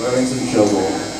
Remington Showboat.